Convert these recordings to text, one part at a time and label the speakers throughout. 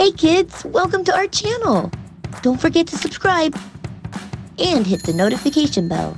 Speaker 1: Hey kids, welcome to our channel. Don't forget to subscribe and hit the notification bell.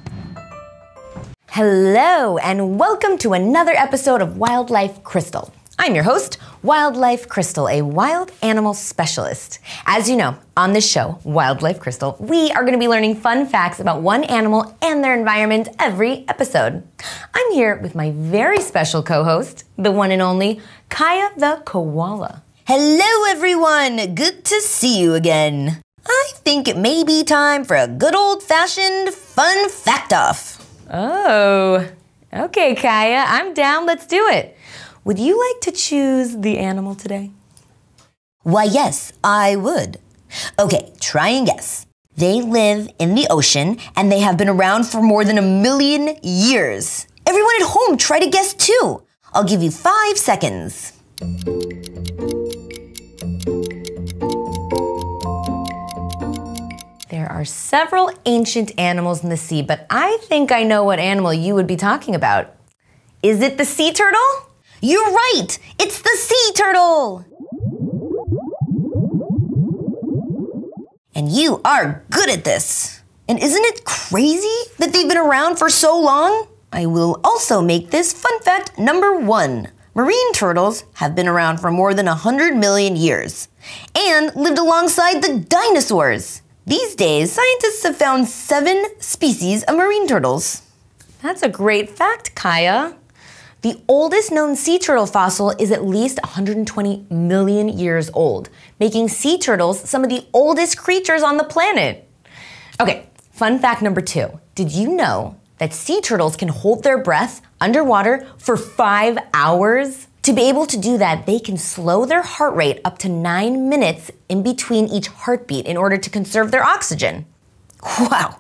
Speaker 2: Hello, and welcome to another episode of Wildlife Crystal. I'm your host, Wildlife Crystal, a wild animal specialist. As you know, on this show, Wildlife Crystal, we are going to be learning fun facts about one animal and their environment every episode. I'm here with my very special co host, the one and only Kaia the Koala.
Speaker 3: Hello, everyone. Good to see you again. I think it may be time for a good old fashioned fun fact off.
Speaker 2: Oh, okay, Kaia, I'm down. Let's do it. Would you like to choose the animal today?
Speaker 3: Why, yes, I would. Okay, try and guess. They live in the ocean and they have been around for more than a million years. Everyone at home, try to guess too. I'll give you five seconds.
Speaker 2: Are several ancient animals in the sea, but I think I know what animal you would be talking about. Is it the sea turtle?
Speaker 3: You're right! It's the sea turtle! And you are good at this. And isn't it crazy that they've been around for so long? I will also make this fun fact number one. Marine turtles have been around for more than 100 million years and lived alongside the dinosaurs. These days, scientists have found seven species of marine turtles.
Speaker 2: That's a great fact, Kaia. The oldest known sea turtle fossil is at least 120 million years old, making sea turtles some of the oldest creatures on the planet. Okay, fun fact number two. Did you know that sea turtles can hold their breath underwater for five hours? To be able to do that, they can slow their heart rate up to nine minutes in between each heartbeat in order to conserve their oxygen.
Speaker 3: Wow,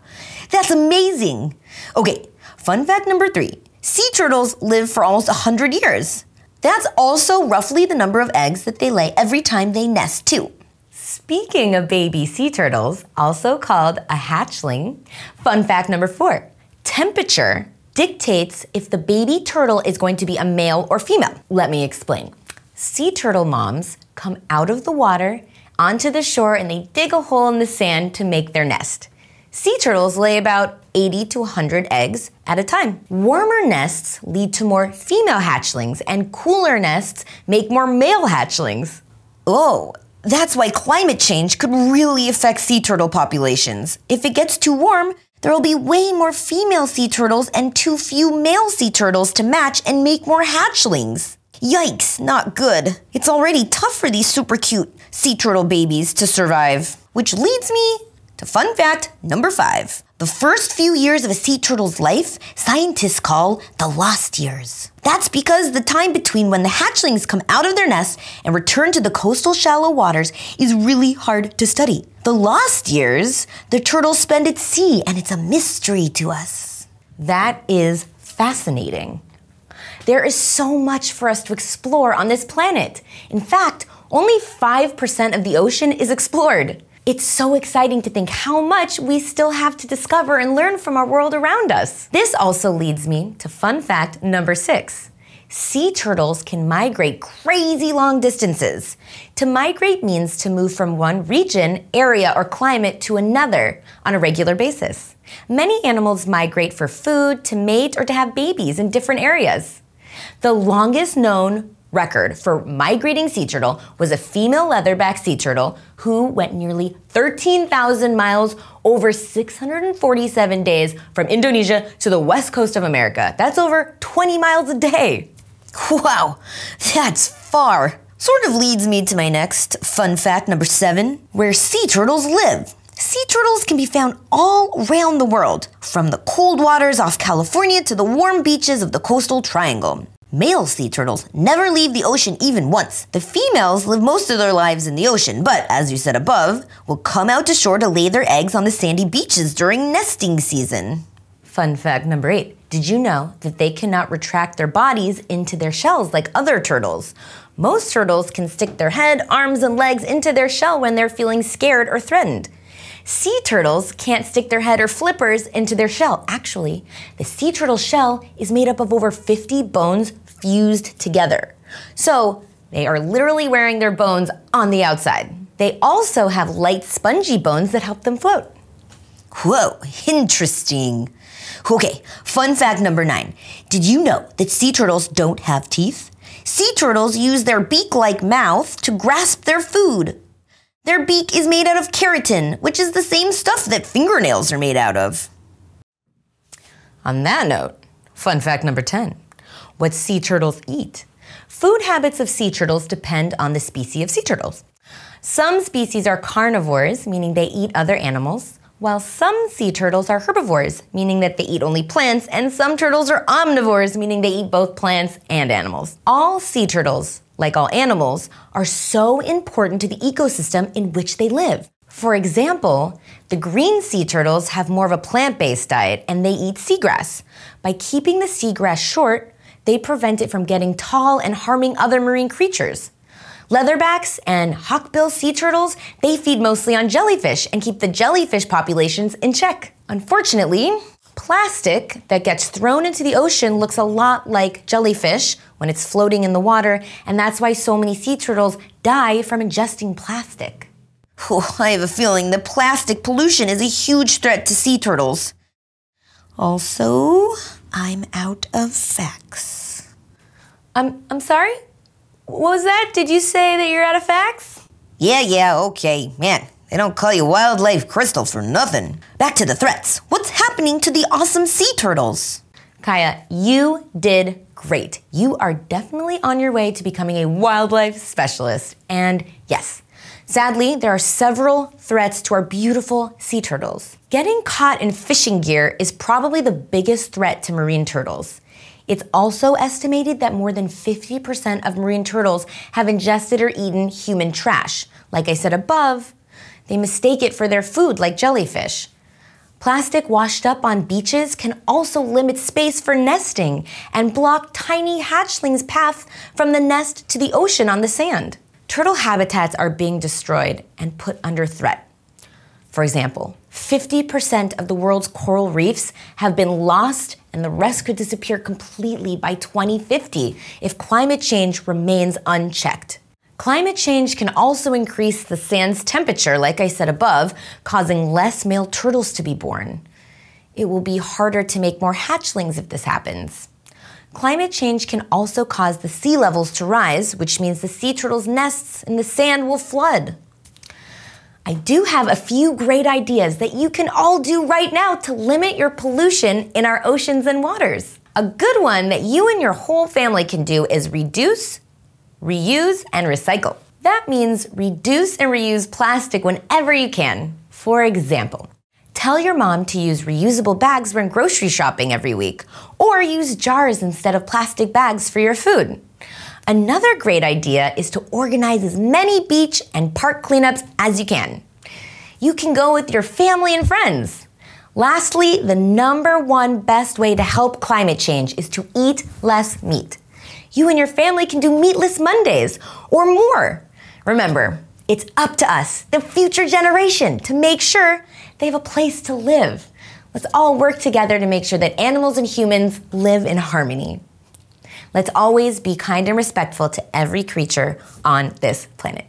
Speaker 3: that's amazing. Okay, fun fact number three sea turtles live for almost 100 years. That's also roughly the number of eggs that they lay every time they nest, too.
Speaker 2: Speaking of baby sea turtles, also called a hatchling, fun fact number four temperature dictates if the baby turtle is going to be a male or female. Let me explain. Sea turtle moms come out of the water onto the shore and they dig a hole in the sand to make their nest. Sea turtles lay about 80 to 100 eggs at a time. Warmer nests lead to more female hatchlings, and cooler nests make more male hatchlings.
Speaker 3: Oh, that's why climate change could really affect sea turtle populations. If it gets too warm, there will be way more female sea turtles and too few male sea turtles to match and make more hatchlings. Yikes, not good. It's already tough for these super cute sea turtle babies to survive. Which leads me to fun fact number five. The first few years of a sea turtle's life, scientists call the lost years. That's because the time between when the hatchlings come out of their nest and return to the coastal shallow waters is really hard to study. The lost years, the turtles spend at sea, and it's a mystery to us.
Speaker 2: That is fascinating. There is so much for us to explore on this planet. In fact, only 5% of the ocean is explored. It's so exciting to think how much we still have to discover and learn from our world around us. This also leads me to fun fact number six. Sea turtles can migrate crazy long distances. To migrate means to move from one region, area, or climate to another on a regular basis. Many animals migrate for food, to mate, or to have babies in different areas. The longest known record for migrating sea turtle was a female leatherback sea turtle who went nearly 13,000 miles over 647 days from Indonesia to the west coast of America. That's over 20 miles a day.
Speaker 3: Wow, that's far. Sort of leads me to my next fun fact number seven where sea turtles live. Sea turtles can be found all around the world, from the cold waters off California to the warm beaches of the coastal triangle. Male sea turtles never leave the ocean even once. The females live most of their lives in the ocean, but as you said above, will come out to shore to lay their eggs on the sandy beaches during nesting season.
Speaker 2: Fun fact number eight Did you know that they cannot retract their bodies into their shells like other turtles? Most turtles can stick their head, arms, and legs into their shell when they're feeling scared or threatened. Sea turtles can't stick their head or flippers into their shell. Actually, the sea turtle shell is made up of over 50 bones fused together. So, They are literally wearing their bones on the outside. They also have light, spongy bones that help them float.
Speaker 3: Whoa, interesting. Okay, fun fact number nine. Did you know that sea turtles don't have teeth? Sea turtles use their beak like mouth to grasp their food. Their beak is made out of keratin, which is the same stuff that fingernails are made out of.
Speaker 2: On that note, fun fact number 10 what sea turtles eat. Food habits of sea turtles depend on the species of sea turtles. Some species are carnivores, meaning they eat other animals, while some sea turtles are herbivores, meaning that they eat only plants, and some turtles are omnivores, meaning they eat both plants and animals. All sea turtles, like all animals, are so important to the ecosystem in which they live. For example, the green sea turtles have more of a plant based diet and they eat seagrass. By keeping the seagrass short, they prevent it from getting tall and harming other marine creatures. Leatherbacks and hawkbill sea turtles, they feed mostly on jellyfish and keep the jellyfish populations in check. Unfortunately, plastic that gets thrown into the ocean looks a lot like jellyfish when it's floating in the water, and that's why so many sea turtles die from ingesting plastic.
Speaker 3: Oh, I have a feeling that plastic pollution is a huge threat to sea turtles. Also, I'm out of facts.
Speaker 2: I'm, I'm sorry? What was that? Did you say that you're out of facts?
Speaker 3: Yeah, yeah, okay. Man, they don't call you wildlife crystal for nothing. Back to the threats. What's happening to the awesome sea turtles?
Speaker 2: Kaia, you did great. You are definitely on your way to becoming a wildlife specialist. And yes, sadly, there are several threats to our beautiful sea turtles. Getting caught in fishing gear is probably the biggest threat to marine turtles. It's also estimated that more than 50% of marine turtles have ingested or eaten human trash. Like I said above, they mistake it for their food, like jellyfish. Plastic washed up on beaches can also limit space for nesting and block tiny hatchlings' path from the nest to the ocean on the sand. Turtle habitats are being destroyed and put under threat. For example, 50% of the world's coral reefs have been lost, and the rest could disappear completely by 2050 if climate change remains unchecked. Climate change can also increase the sand's temperature, like I said above, causing less male turtles to be born. It will be harder to make more hatchlings if this happens. Climate change can also cause the sea levels to rise, which means the sea turtles' nests in the sand will flood. I do have a few great ideas that you can all do right now to limit your pollution in our oceans and waters. A good one that you and your whole family can do is reduce, reuse, and recycle. That means reduce and reuse plastic whenever you can. For example, tell your mom to use reusable bags when grocery shopping every week, or use jars instead of plastic bags for your food. Another great idea is to organize as many beach and park cleanups as you can. You can go with your family and friends. Lastly, the number one best way to help climate change is to eat less meat. You and your family can do meatless Mondays or more. Remember, it's up to us, the future generation, to make sure they have a place to live. Let's all work together to make sure that animals and humans live in harmony. Let's always be kind and respectful to every creature on this planet.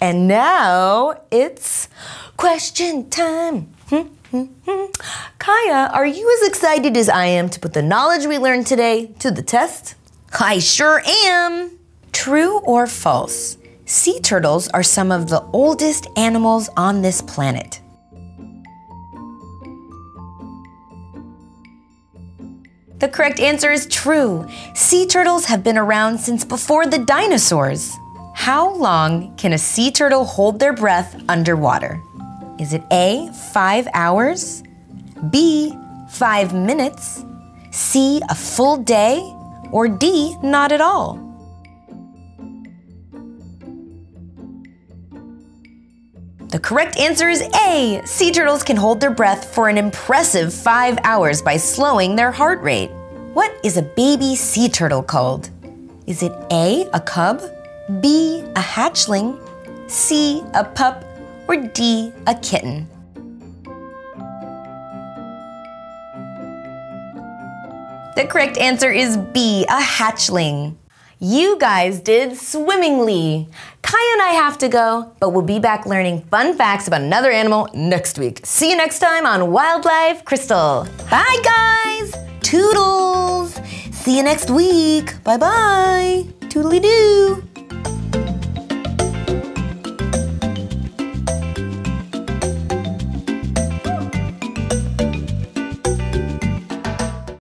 Speaker 2: And now it's question time. Hmm, hmm, hmm. Kaia, are you as excited as I am to put the knowledge we learned today to the test?
Speaker 3: I sure am.
Speaker 2: True or false? Sea turtles are some of the oldest animals on this planet. The correct answer is true. Sea turtles have been around since before the dinosaurs. How long can a sea turtle hold their breath underwater? Is it A, five hours? B, five minutes? C, a full day? Or D, not at all? The correct answer is A. Sea turtles can hold their breath for an impressive five hours by slowing their heart rate. What is a baby sea turtle called? Is it A, a cub, B, a hatchling, C, a pup, or D, a kitten? The correct answer is B, a hatchling. You guys did swimmingly. Kaia and I have to go, but we'll be back learning fun facts about another animal next week. See you next time on Wildlife Crystal.
Speaker 3: Bye, guys. Toodles. See you next week. Bye bye. Toodly doo.